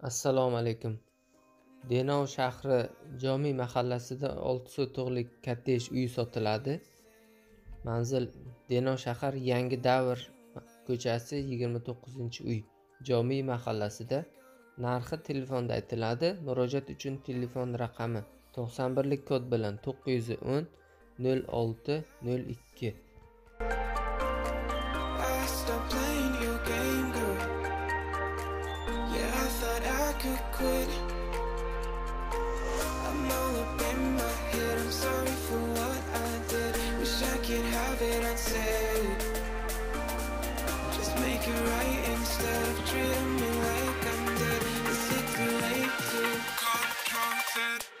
Assalomu alaykum. Denov shahri Jomiy mahallasida olti sotixlik kottej uy sotiladi. Manzil Denov shahar Yangi Davr ko'chasi 29-uy, Jomiy mahallasida. Narxi telefonda aytiladi. Murojaat uchun telefon raqami 91 lik kod bilan 910 0602. I thought I could quit. I'm all up in my head, I'm sorry for what I did. Wish I could have it unsaid. Just make it right instead of treating me like I'm dead. Is it too late to confront it?